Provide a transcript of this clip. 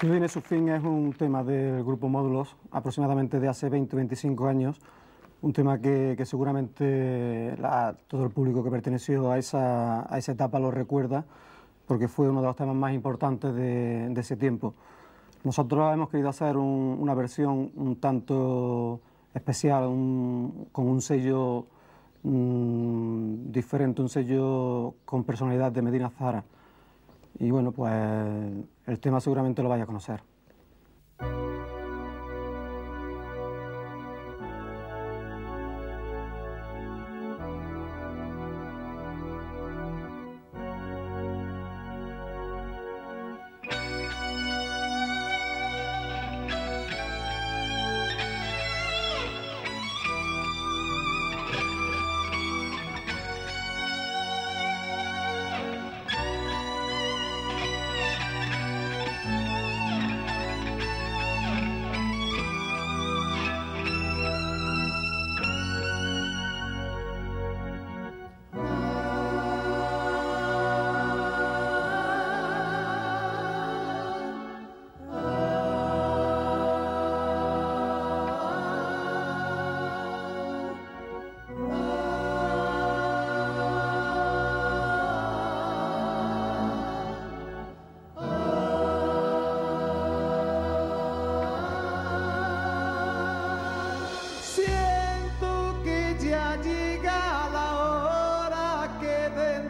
Viene su fin es un tema del grupo Módulos, aproximadamente de hace 20-25 años, un tema que, seguramente todo el público que perteneció a esa, etapa lo recuerda, porque fue uno de los temas más importantes de, ese tiempo. Nosotros hemos querido hacer una versión un tanto especial, con un sello mm, diferente, un sello con personalidad de Medina Zara. Y bueno, pues el tema seguramente lo vaya a conocer.